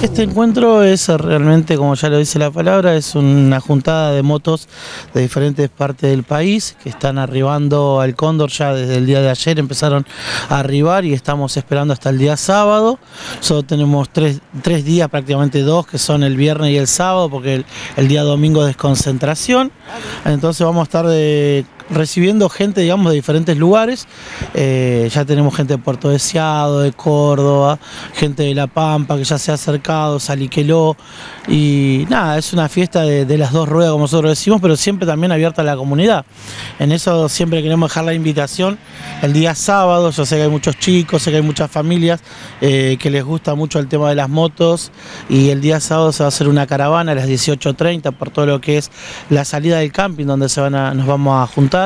Este encuentro es realmente, como ya lo dice la palabra, es una juntada de motos de diferentes partes del país que están arribando al Cóndor ya desde el día de ayer, empezaron a arribar y estamos esperando hasta el día sábado. Solo tenemos tres, días, prácticamente dos, que son el viernes y el sábado, porque el, el día domingo es desconcentración. Entonces vamos a estar de recibiendo gente, digamos, de diferentes lugares. Eh, ya tenemos gente de Puerto Deseado, de Córdoba, gente de La Pampa que ya se ha acercado, Saliqueló. Y nada, es una fiesta de, las dos ruedas, como nosotros decimos, pero siempre también abierta a la comunidad. En eso siempre queremos dejar la invitación el día sábado. Yo sé que hay muchos chicos, sé que hay muchas familias eh, que les gusta mucho el tema de las motos. Y el día sábado se va a hacer una caravana a las 18.30 por todo lo que es la salida del camping, donde se van a, nos vamos a juntar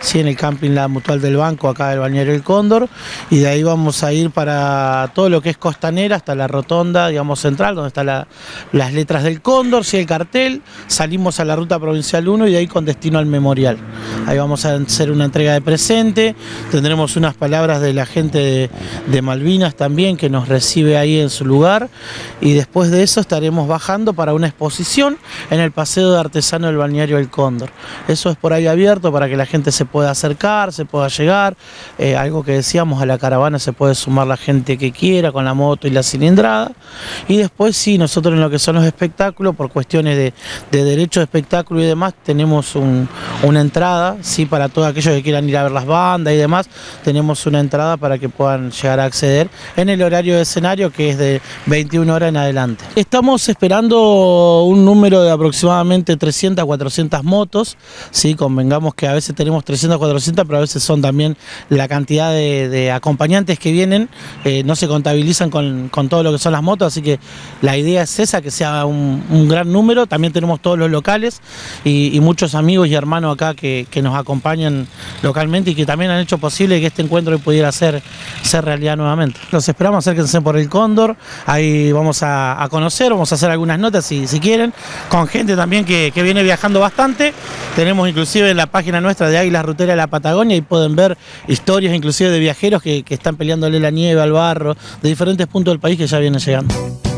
sí, en el camping La Mutual del Banco, acá del Bañero El Cóndor, y de ahí vamos a ir para todo lo que es Costanera, hasta la rotonda, digamos, central, donde están las letras del Cóndor, sí, el cartel, salimos a la ruta provincial 1 y de ahí con destino al memorial. Ahí vamos a hacer una entrega de presente, tendremos unas palabras de la gente de, Malvinas también, que nos recibe ahí en su lugar, y después de eso estaremos bajando para una exposición en el Paseo de Artesano del Balneario El Cóndor. Eso es por ahí abierto para que la gente se pueda acercar, se pueda llegar. Eh, algo que decíamos, a la caravana se puede sumar la gente que quiera con la moto y la cilindrada. Y después sí, nosotros en lo que son los espectáculos, por cuestiones de, de derecho de espectáculo y demás, tenemos una entrada, sí, para todos aquellos que quieran ir a ver las bandas y demás, tenemos una entrada para que puedan llegar a acceder en el horario de escenario que es de 21 horas en adelante. Estamos esperando un número de aproximadamente 300 a 400 motos, sí, convengamos que a veces tenemos 300, 400, pero a veces son también la cantidad de, acompañantes que vienen, eh, no se contabilizan con, todo lo que son las motos, así que la idea es esa, que sea un, gran número. También tenemos todos los locales y, muchos amigos y hermanos acá que, nos acompañan localmente y que también han hecho posible que este encuentro pudiera ser, realidad nuevamente. Los esperamos, acérquense por el Cóndor, ahí vamos a, conocer, vamos a hacer algunas notas si, quieren, con gente también que, viene viajando bastante. Tenemos inclusive en la página nuestra de Águila Rutera de la Patagonia y pueden ver historias inclusive de viajeros que, que están peleándole la nieve al barro, de diferentes puntos del país que ya vienen llegando.